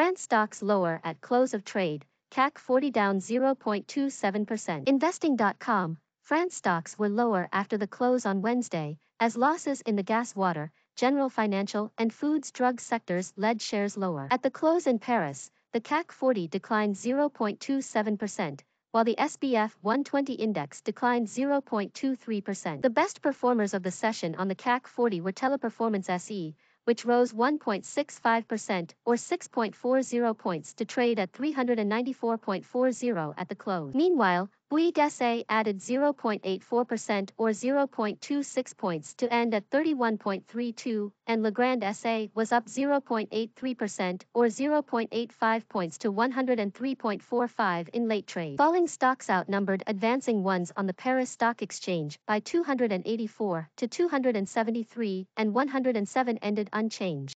France stocks lower at close of trade, CAC 40 down 0.27%. Investing.com, France stocks were lower after the close on Wednesday, as losses in the gas water, general financial, and foods drug sectors led shares lower. At the close in Paris, the CAC 40 declined 0.27%, while the SBF 120 index declined 0.23%. The best performers of the session on the CAC 40 were Teleperformance SE, which rose 1.65% or 6.40 points to trade at 394.40 at the close. Meanwhile, Bouygues SA added 0.84% or 0.26 points to end at 31.32, and Legrand SA was up 0.83% or 0.85 points to 103.45 in late trade. Falling stocks outnumbered advancing ones on the Paris Stock Exchange by 284 to 273, and 107 ended unchanged.